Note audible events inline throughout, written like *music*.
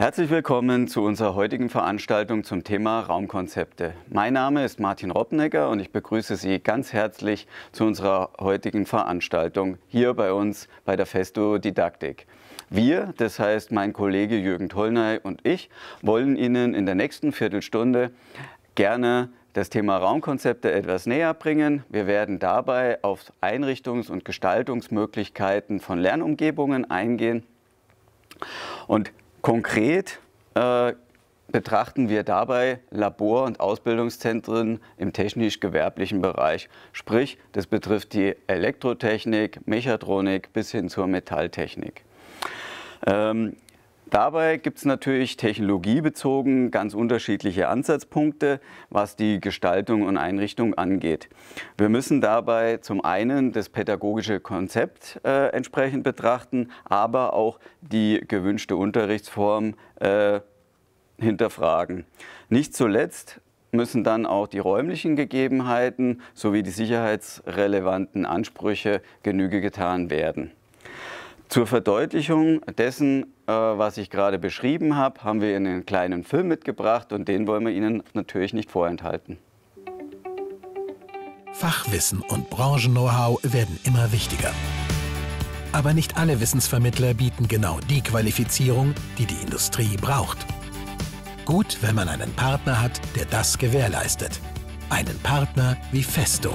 Herzlich willkommen zu unserer heutigen Veranstaltung zum Thema Raumkonzepte. Mein Name ist Martin Roppnecker und ich begrüße Sie ganz herzlich zu unserer heutigen Veranstaltung hier bei uns bei der Festo Didaktik. Wir, das heißt mein Kollege Jürgen Tollnay und ich, wollen Ihnen in der nächsten Viertelstunde gerne das Thema Raumkonzepte etwas näher bringen. Wir werden dabei auf Einrichtungs- und Gestaltungsmöglichkeiten von Lernumgebungen eingehen. Und Konkret äh, betrachten wir dabei Labor- und Ausbildungszentren im technisch-gewerblichen Bereich. Sprich, das betrifft die Elektrotechnik, Mechatronik bis hin zur Metalltechnik. Ähm, Dabei gibt es natürlich technologiebezogen ganz unterschiedliche Ansatzpunkte, was die Gestaltung und Einrichtung angeht. Wir müssen dabei zum einen das pädagogische Konzept äh, entsprechend betrachten, aber auch die gewünschte Unterrichtsform äh, hinterfragen. Nicht zuletzt müssen dann auch die räumlichen Gegebenheiten sowie die sicherheitsrelevanten Ansprüche Genüge getan werden. Zur Verdeutlichung dessen, äh, was ich gerade beschrieben habe, haben wir einen kleinen Film mitgebracht und den wollen wir Ihnen natürlich nicht vorenthalten. Fachwissen und Branchen-Know-how werden immer wichtiger. Aber nicht alle Wissensvermittler bieten genau die Qualifizierung, die die Industrie braucht. Gut, wenn man einen Partner hat, der das gewährleistet. Einen Partner wie Festo.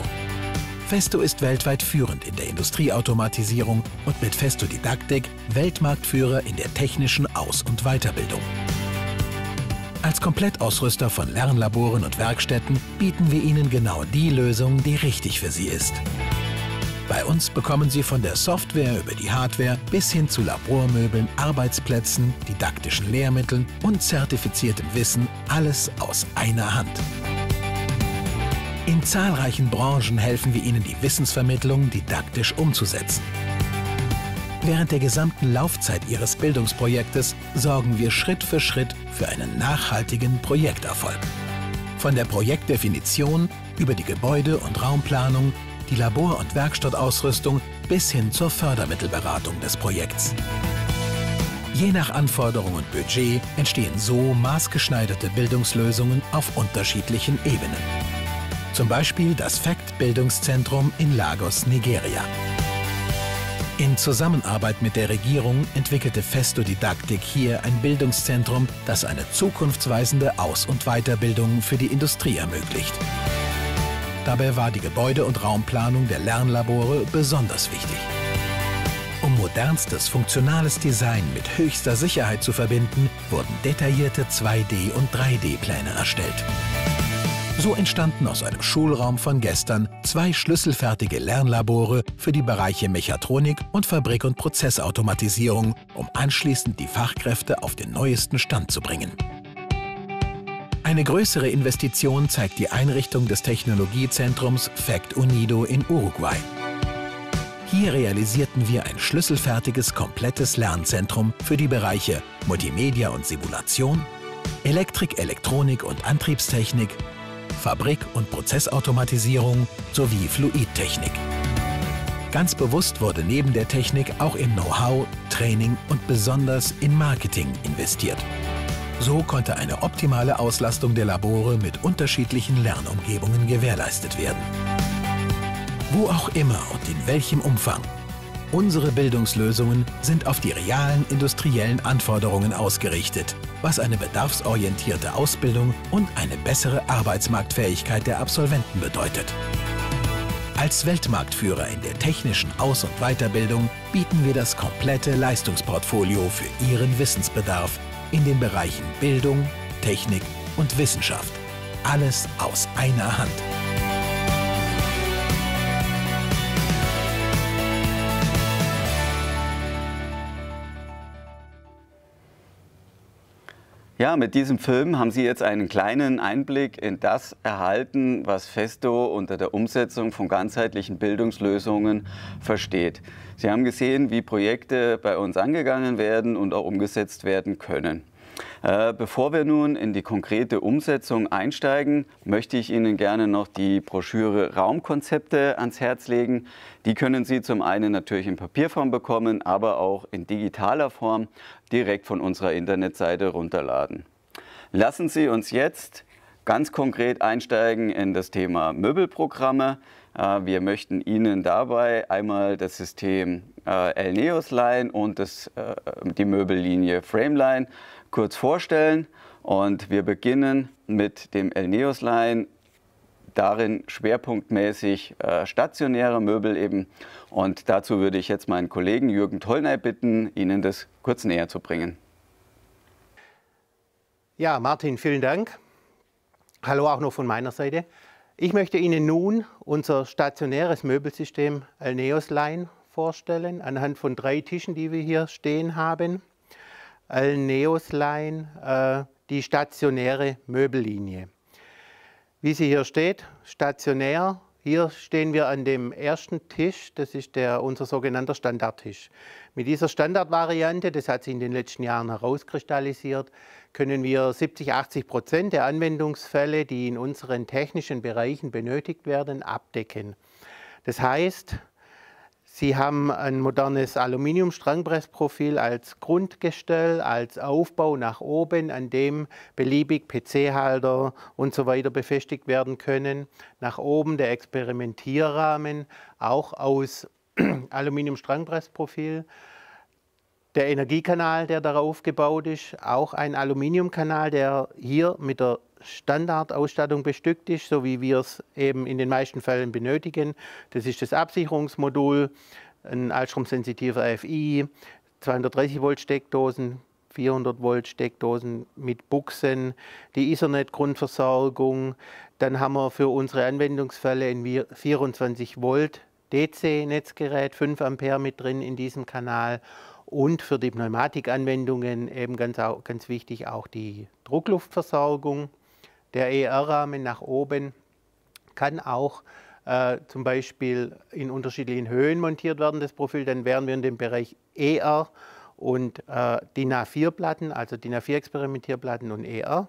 Festo ist weltweit führend in der Industrieautomatisierung und mit Festo Didaktik Weltmarktführer in der technischen Aus- und Weiterbildung. Als Komplettausrüster von Lernlaboren und Werkstätten bieten wir Ihnen genau die Lösung, die richtig für Sie ist. Bei uns bekommen Sie von der Software über die Hardware bis hin zu Labormöbeln, Arbeitsplätzen, didaktischen Lehrmitteln und zertifiziertem Wissen alles aus einer Hand. In zahlreichen Branchen helfen wir Ihnen, die Wissensvermittlung didaktisch umzusetzen. Während der gesamten Laufzeit Ihres Bildungsprojektes sorgen wir Schritt für Schritt für einen nachhaltigen Projekterfolg. Von der Projektdefinition über die Gebäude- und Raumplanung, die Labor- und Werkstattausrüstung bis hin zur Fördermittelberatung des Projekts. Je nach Anforderung und Budget entstehen so maßgeschneiderte Bildungslösungen auf unterschiedlichen Ebenen. Zum Beispiel das FACT-Bildungszentrum in Lagos, Nigeria. In Zusammenarbeit mit der Regierung entwickelte Festo Didaktik hier ein Bildungszentrum, das eine zukunftsweisende Aus- und Weiterbildung für die Industrie ermöglicht. Dabei war die Gebäude- und Raumplanung der Lernlabore besonders wichtig. Um modernstes, funktionales Design mit höchster Sicherheit zu verbinden, wurden detaillierte 2D- und 3D-Pläne erstellt. So entstanden aus einem Schulraum von gestern zwei schlüsselfertige Lernlabore für die Bereiche Mechatronik und Fabrik- und Prozessautomatisierung, um anschließend die Fachkräfte auf den neuesten Stand zu bringen. Eine größere Investition zeigt die Einrichtung des Technologiezentrums FACT Unido in Uruguay. Hier realisierten wir ein schlüsselfertiges, komplettes Lernzentrum für die Bereiche Multimedia und Simulation, Elektrik, Elektronik und Antriebstechnik Fabrik- und Prozessautomatisierung sowie Fluidtechnik. Ganz bewusst wurde neben der Technik auch in Know-how, Training und besonders in Marketing investiert. So konnte eine optimale Auslastung der Labore mit unterschiedlichen Lernumgebungen gewährleistet werden. Wo auch immer und in welchem Umfang Unsere Bildungslösungen sind auf die realen industriellen Anforderungen ausgerichtet, was eine bedarfsorientierte Ausbildung und eine bessere Arbeitsmarktfähigkeit der Absolventen bedeutet. Als Weltmarktführer in der technischen Aus- und Weiterbildung bieten wir das komplette Leistungsportfolio für Ihren Wissensbedarf in den Bereichen Bildung, Technik und Wissenschaft. Alles aus einer Hand. Ja, mit diesem Film haben Sie jetzt einen kleinen Einblick in das erhalten, was Festo unter der Umsetzung von ganzheitlichen Bildungslösungen versteht. Sie haben gesehen, wie Projekte bei uns angegangen werden und auch umgesetzt werden können. Äh, bevor wir nun in die konkrete Umsetzung einsteigen, möchte ich Ihnen gerne noch die Broschüre Raumkonzepte ans Herz legen. Die können Sie zum einen natürlich in Papierform bekommen, aber auch in digitaler Form direkt von unserer Internetseite runterladen. Lassen Sie uns jetzt ganz konkret einsteigen in das Thema Möbelprogramme. Äh, wir möchten Ihnen dabei einmal das System äh, Elneos Line und das, die Möbellinie Frameline kurz vorstellen. Und wir beginnen mit dem Elneos Line, darin schwerpunktmäßig äh, stationäre Möbel eben. Und dazu würde ich jetzt meinen Kollegen Jürgen Tollnay bitten, Ihnen das kurz näher zu bringen. Ja, Martin, vielen Dank. Hallo auch noch von meiner Seite. Ich möchte Ihnen nun unser stationäres Möbelsystem Elneos Line vorstellen, anhand von drei Tischen, die wir hier stehen haben. Alneosline, äh, die stationäre Möbellinie. Wie sie hier steht, stationär, hier stehen wir an dem ersten Tisch, das ist der, unser sogenannter Standardtisch. Mit dieser Standardvariante, das hat sich in den letzten Jahren herauskristallisiert, können wir 70, 80 Prozent der Anwendungsfälle, die in unseren technischen Bereichen benötigt werden, abdecken. Das heißt, Sie haben ein modernes Aluminium-Strangpressprofil als Grundgestell, als Aufbau nach oben, an dem beliebig PC-Halter und so weiter befestigt werden können. Nach oben der Experimentierrahmen, auch aus *clears throat* Aluminium-Strangpressprofil. Der Energiekanal, der darauf gebaut ist, auch ein Aluminiumkanal, der hier mit der Standardausstattung bestückt ist, so wie wir es eben in den meisten Fällen benötigen. Das ist das Absicherungsmodul, ein altstromsensitiver FI, 230 Volt Steckdosen, 400 Volt Steckdosen mit Buchsen, die Ethernet-Grundversorgung. Dann haben wir für unsere Anwendungsfälle ein 24 Volt DC-Netzgerät, 5 Ampere mit drin in diesem Kanal und für die Pneumatikanwendungen eben ganz, ganz wichtig auch die Druckluftversorgung. Der ER-Rahmen nach oben kann auch äh, zum Beispiel in unterschiedlichen Höhen montiert werden, das Profil. Dann wären wir in dem Bereich ER und äh, DIN A4-Platten, also DIN A4-Experimentierplatten und ER.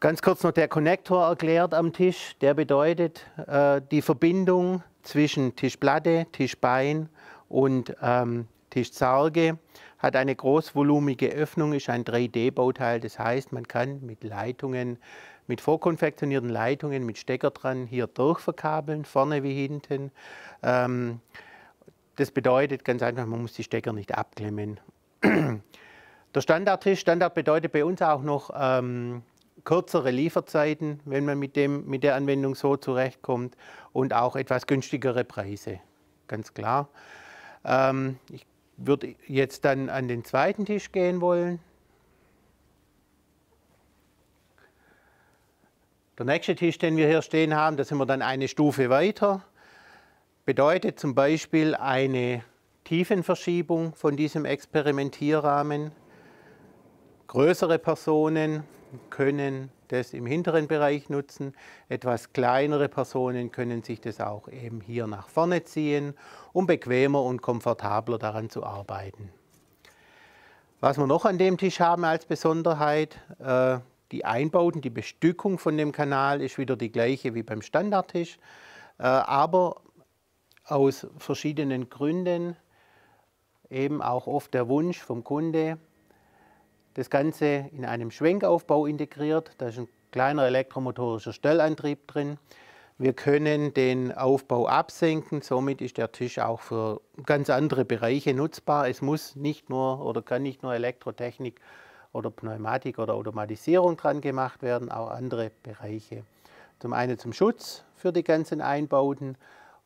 Ganz kurz noch der Konnektor erklärt am Tisch. Der bedeutet äh, die Verbindung zwischen Tischplatte, Tischbein und ähm, Tischzarge hat eine großvolumige Öffnung, ist ein 3D-Bauteil. Das heißt, man kann mit Leitungen, mit vorkonfektionierten Leitungen, mit Stecker dran hier durchverkabeln, vorne wie hinten. Ähm, das bedeutet ganz einfach, man muss die Stecker nicht abklemmen. *clears throat* Der Standardtisch, Standard bedeutet bei uns auch noch ähm, kürzere Lieferzeiten, wenn man mit, dem, mit der Anwendung so zurechtkommt und auch etwas günstigere Preise, ganz klar. Ähm, ich würde jetzt dann an den zweiten Tisch gehen wollen. Der nächste Tisch, den wir hier stehen haben, da sind wir dann eine Stufe weiter. Bedeutet zum Beispiel eine Tiefenverschiebung von diesem Experimentierrahmen. Größere Personen können das im hinteren Bereich nutzen. Etwas kleinere Personen können sich das auch eben hier nach vorne ziehen, um bequemer und komfortabler daran zu arbeiten. Was wir noch an dem Tisch haben als Besonderheit, äh, die Einbauten, die Bestückung von dem Kanal ist wieder die gleiche wie beim Standardtisch, äh, aber aus verschiedenen Gründen eben auch oft der Wunsch vom Kunde, das Ganze in einem Schwenkaufbau integriert. Da ist ein kleiner elektromotorischer Stellantrieb drin. Wir können den Aufbau absenken, somit ist der Tisch auch für ganz andere Bereiche nutzbar. Es muss nicht nur oder kann nicht nur Elektrotechnik oder Pneumatik oder Automatisierung dran gemacht werden, auch andere Bereiche. Zum einen zum Schutz für die ganzen Einbauten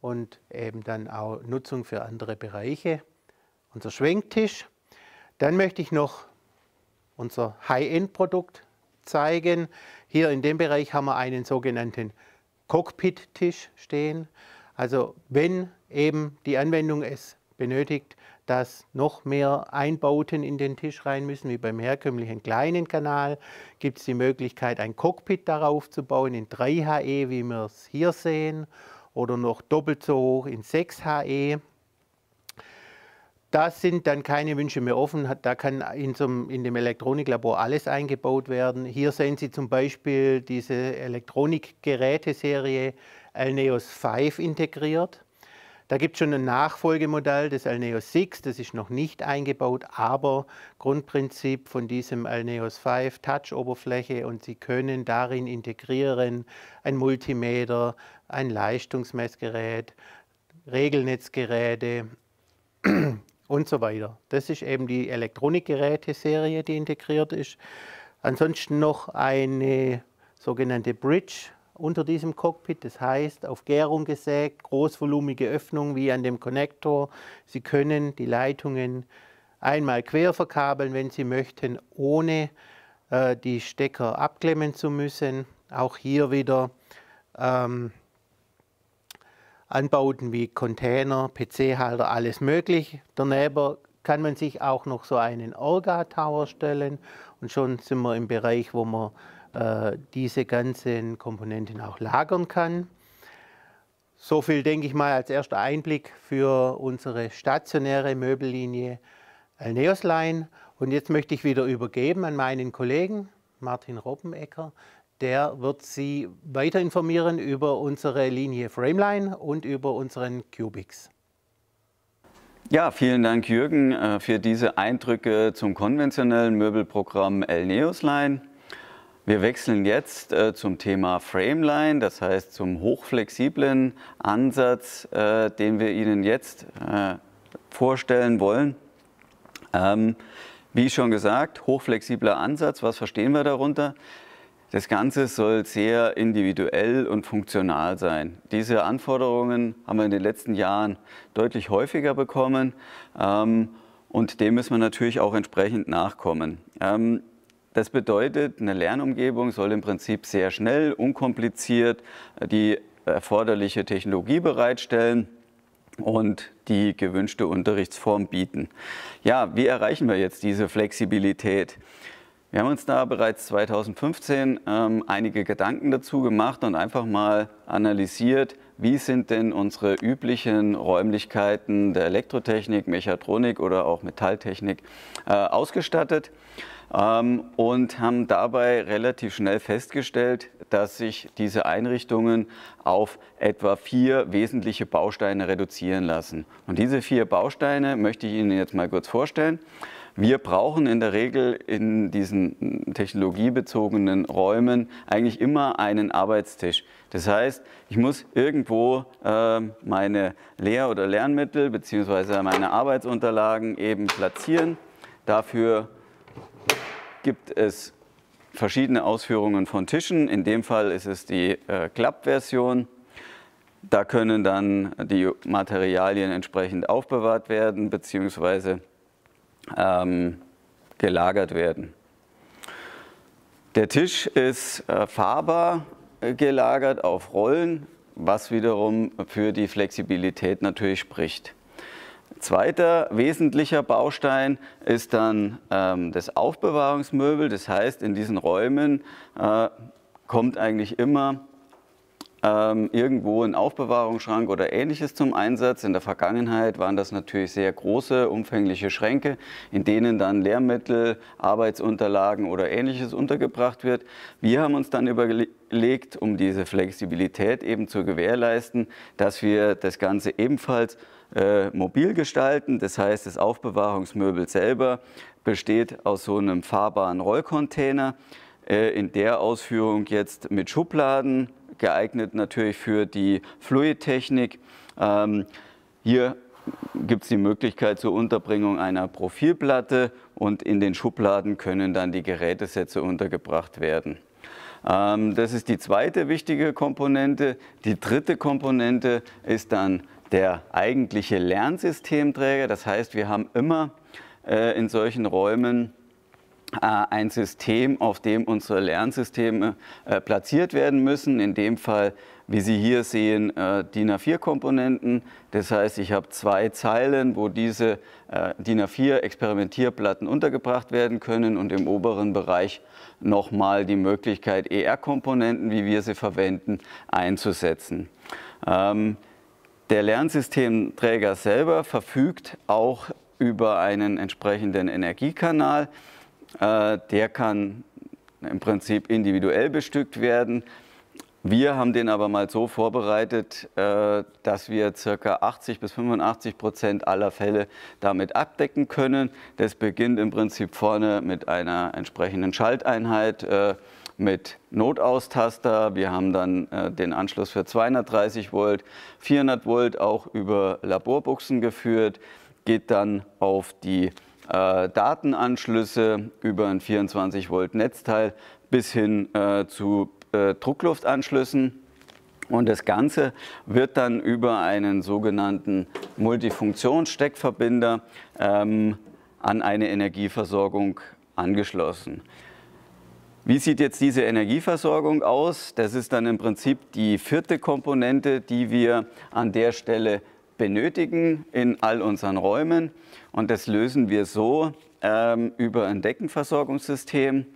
und eben dann auch Nutzung für andere Bereiche. Unser Schwenktisch. Dann möchte ich noch unser High-End-Produkt zeigen. Hier in dem Bereich haben wir einen sogenannten Cockpit-Tisch stehen. Also wenn eben die Anwendung es benötigt, dass noch mehr Einbauten in den Tisch rein müssen, wie beim herkömmlichen kleinen Kanal, gibt es die Möglichkeit, ein Cockpit darauf zu bauen in 3HE, wie wir es hier sehen, oder noch doppelt so hoch in 6HE. Da sind dann keine Wünsche mehr offen. Da kann in, so in dem Elektroniklabor alles eingebaut werden. Hier sehen Sie zum Beispiel diese Elektronikgeräteserie Alneos 5 integriert. Da gibt es schon ein Nachfolgemodell des Alneos 6, das ist noch nicht eingebaut, aber Grundprinzip von diesem Alneos 5 Touch-Oberfläche und Sie können darin integrieren ein Multimeter, ein Leistungsmessgerät, Regelnetzgeräte und so weiter. Das ist eben die Elektronikgeräte-Serie, die integriert ist. Ansonsten noch eine sogenannte Bridge unter diesem Cockpit, das heißt auf Gärung gesägt, großvolumige Öffnung wie an dem Konnektor. Sie können die Leitungen einmal quer verkabeln, wenn Sie möchten, ohne äh, die Stecker abklemmen zu müssen. Auch hier wieder ähm, Anbauten wie Container, PC-Halter, alles möglich. Daneben kann man sich auch noch so einen Orga-Tower stellen und schon sind wir im Bereich, wo man äh, diese ganzen Komponenten auch lagern kann. So viel denke ich mal als erster Einblick für unsere stationäre Möbellinie Alneos Line. Und jetzt möchte ich wieder übergeben an meinen Kollegen Martin Robbenecker, der wird Sie weiter informieren über unsere Linie Frameline und über unseren Cubics. Ja, vielen Dank Jürgen äh, für diese Eindrücke zum konventionellen Möbelprogramm El Line. Wir wechseln jetzt äh, zum Thema Frameline, das heißt zum hochflexiblen Ansatz, äh, den wir Ihnen jetzt vorstellen wollen. Ähm, wie schon gesagt, hochflexibler Ansatz, was verstehen wir darunter? Das Ganze soll sehr individuell und funktional sein. Diese Anforderungen haben wir in den letzten Jahren deutlich häufiger bekommen ähm, und dem müssen wir natürlich auch entsprechend nachkommen. Ähm, das bedeutet, eine Lernumgebung soll im Prinzip sehr schnell, unkompliziert die erforderliche Technologie bereitstellen und die gewünschte Unterrichtsform bieten. Ja, wie erreichen wir jetzt diese Flexibilität? Wir haben uns da bereits 2015 ähm, einige Gedanken dazu gemacht und einfach mal analysiert, wie sind denn unsere üblichen Räumlichkeiten der Elektrotechnik, Mechatronik oder auch Metalltechnik äh, ausgestattet ähm, und haben dabei relativ schnell festgestellt, dass sich diese Einrichtungen auf etwa vier wesentliche Bausteine reduzieren lassen. Und diese vier Bausteine möchte ich Ihnen jetzt mal kurz vorstellen. Wir brauchen in der Regel in diesen technologiebezogenen Räumen eigentlich immer einen Arbeitstisch. Das heißt, ich muss irgendwo äh, meine Lehr- oder Lernmittel bzw. meine Arbeitsunterlagen eben platzieren. Dafür gibt es verschiedene Ausführungen von Tischen. In dem Fall ist es die äh, Klappversion. Da können dann die Materialien entsprechend aufbewahrt werden bzw ähm, gelagert werden. Der Tisch ist äh, fahrbar gelagert auf Rollen, was wiederum für die Flexibilität natürlich spricht. Zweiter wesentlicher Baustein ist dann ähm, das Aufbewahrungsmöbel. Das heißt, in diesen Räumen äh, kommt eigentlich immer ähm, irgendwo ein Aufbewahrungsschrank oder ähnliches zum Einsatz. In der Vergangenheit waren das natürlich sehr große, umfängliche Schränke, in denen dann Lehrmittel, Arbeitsunterlagen oder ähnliches untergebracht wird. Wir haben uns dann überlegt, um diese Flexibilität eben zu gewährleisten, dass wir das Ganze ebenfalls äh, mobil gestalten. Das heißt, das Aufbewahrungsmöbel selber besteht aus so einem fahrbaren Rollcontainer äh, in der Ausführung jetzt mit Schubladen, geeignet natürlich für die Fluidtechnik. Ähm, hier gibt es die Möglichkeit zur Unterbringung einer Profilplatte und in den Schubladen können dann die Gerätesätze untergebracht werden. Ähm, das ist die zweite wichtige Komponente. Die dritte Komponente ist dann der eigentliche Lernsystemträger. Das heißt, wir haben immer äh, in solchen Räumen ein System, auf dem unsere Lernsysteme äh, platziert werden müssen. In dem Fall, wie Sie hier sehen, äh, DIN A4-Komponenten. Das heißt, ich habe zwei Zeilen, wo diese DIN A4-Experimentierplatten untergebracht werden können und im oberen Bereich nochmal die Möglichkeit, ER-Komponenten, wie wir sie verwenden, einzusetzen. Ähm, der Lernsystemträger selber verfügt auch über einen entsprechenden Energiekanal. Äh, der kann im Prinzip individuell bestückt werden. Wir haben den aber mal so vorbereitet, äh, dass wir ca. 80 bis 85 Prozent aller Fälle damit abdecken können. Das beginnt im Prinzip vorne mit einer entsprechenden Schalteinheit, äh, mit Notaustaster. Wir haben dann den Anschluss für 230 Volt, 400 Volt auch über Laborbuchsen geführt, geht dann auf die Datenanschlüsse über ein 24 Volt Netzteil bis hin zu äh, Druckluftanschlüssen. Und das Ganze wird dann über einen sogenannten Multifunktionssteckverbinder ähm, an eine Energieversorgung angeschlossen. Wie sieht jetzt diese Energieversorgung aus? Das ist dann im Prinzip die vierte Komponente, die wir an der Stelle benötigen in all unseren Räumen. Und das lösen wir so ähm, über ein Deckenversorgungssystem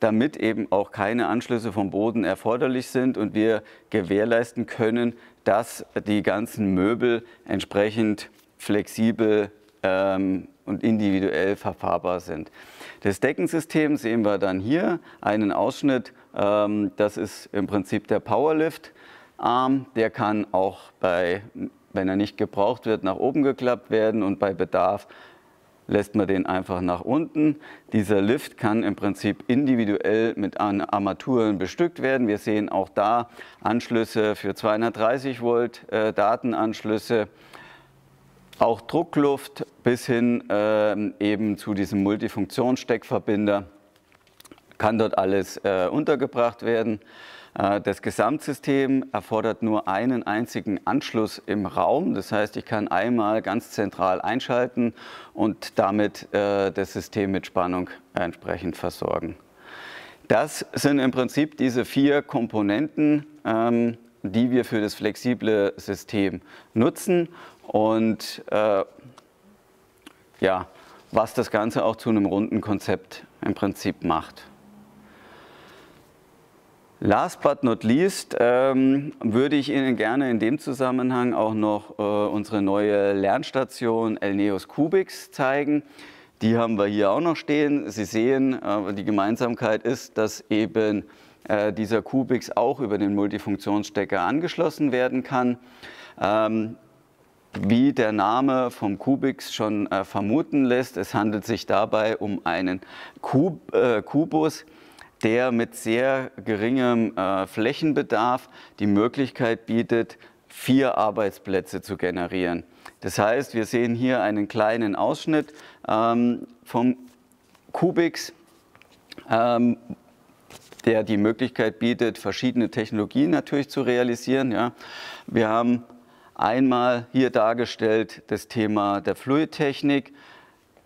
damit eben auch keine Anschlüsse vom Boden erforderlich sind und wir gewährleisten können, dass die ganzen Möbel entsprechend flexibel ähm, und individuell verfahrbar sind. Das Deckensystem sehen wir dann hier, einen Ausschnitt, ähm, das ist im Prinzip der Powerlift-Arm, der kann auch bei, wenn er nicht gebraucht wird, nach oben geklappt werden und bei Bedarf lässt man den einfach nach unten. Dieser Lift kann im Prinzip individuell mit Armaturen bestückt werden. Wir sehen auch da Anschlüsse für 230 Volt, äh, Datenanschlüsse, auch Druckluft bis hin äh, eben zu diesem Multifunktionssteckverbinder kann dort alles äh, untergebracht werden. Äh, das Gesamtsystem erfordert nur einen einzigen Anschluss im Raum. Das heißt, ich kann einmal ganz zentral einschalten und damit äh, das System mit Spannung entsprechend versorgen. Das sind im Prinzip diese vier Komponenten, ähm, die wir für das flexible System nutzen und äh, ja, was das Ganze auch zu einem runden Konzept im Prinzip macht. Last but not least ähm, würde ich Ihnen gerne in dem Zusammenhang auch noch äh, unsere neue Lernstation Elneos Kubix zeigen. Die haben wir hier auch noch stehen. Sie sehen, äh, die Gemeinsamkeit ist, dass eben äh, dieser Kubix auch über den Multifunktionsstecker angeschlossen werden kann. Ähm, wie der Name vom Kubix schon äh, vermuten lässt, es handelt sich dabei um einen Kub, äh, Kubus, der mit sehr geringem äh, Flächenbedarf die Möglichkeit bietet, vier Arbeitsplätze zu generieren. Das heißt, wir sehen hier einen kleinen Ausschnitt ähm, vom Kubix, ähm, der die Möglichkeit bietet, verschiedene Technologien natürlich zu realisieren. Ja. Wir haben einmal hier dargestellt das Thema der Fluidtechnik.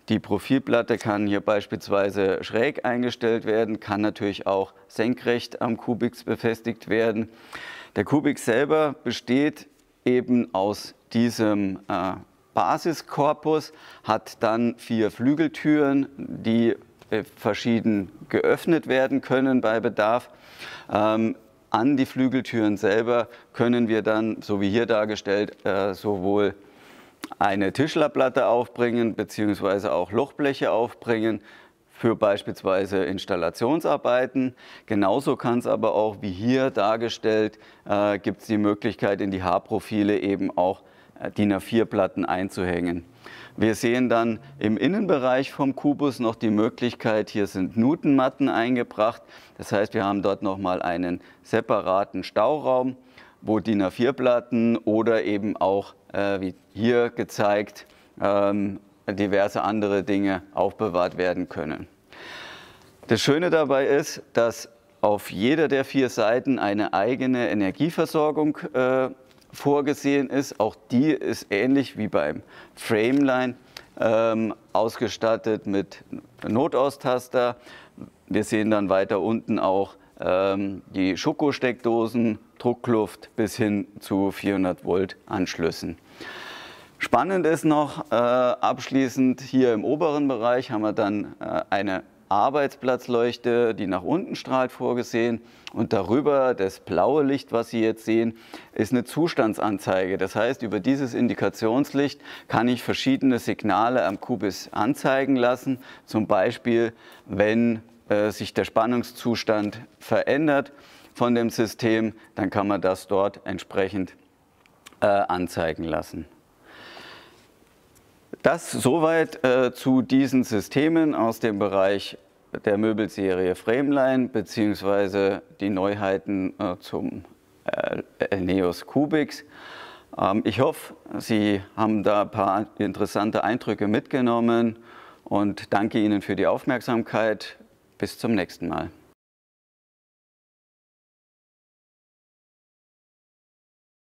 Die Profilplatte kann hier beispielsweise schräg eingestellt werden, kann natürlich auch senkrecht am Kubix befestigt werden. Der Kubix selber besteht eben aus diesem äh, Basiskorpus, hat dann vier Flügeltüren, die äh, verschieden geöffnet werden können bei Bedarf. Ähm, an die Flügeltüren selber können wir dann, so wie hier dargestellt, äh, sowohl eine Tischlerplatte aufbringen bzw. auch Lochbleche aufbringen für beispielsweise Installationsarbeiten. Genauso kann es aber auch, wie hier dargestellt, äh, gibt es die Möglichkeit, in die Haarprofile eben auch äh, DIN A4-Platten einzuhängen. Wir sehen dann im Innenbereich vom Kubus noch die Möglichkeit, hier sind Nutenmatten eingebracht. Das heißt, wir haben dort nochmal einen separaten Stauraum wo DIN A4-Platten oder eben auch, wie hier gezeigt, ähm, diverse andere Dinge aufbewahrt werden können. Das Schöne dabei ist, dass auf jeder der vier Seiten eine eigene Energieversorgung äh, vorgesehen ist. Auch die ist ähnlich wie beim Frameline ähm, ausgestattet mit Notaustaster. Wir sehen dann weiter unten auch ähm, die Schokosteckdosen, Druckluft bis hin zu 400 Volt Anschlüssen. Spannend ist noch äh, abschließend hier im oberen Bereich haben wir dann äh, eine Arbeitsplatzleuchte, die nach unten strahlt, vorgesehen. Und darüber das blaue Licht, was Sie jetzt sehen, ist eine Zustandsanzeige. Das heißt, über dieses Indikationslicht kann ich verschiedene Signale am Kubis anzeigen lassen. Zum Beispiel, wenn äh, sich der Spannungszustand verändert von dem System, dann kann man das dort entsprechend äh, anzeigen lassen. Das soweit äh, zu diesen Systemen aus dem Bereich der Möbelserie Frameline beziehungsweise die Neuheiten äh, zum äh, Neos Cubix. Ähm, ich hoffe, Sie haben da ein paar interessante Eindrücke mitgenommen und danke Ihnen für die Aufmerksamkeit. Bis zum nächsten Mal.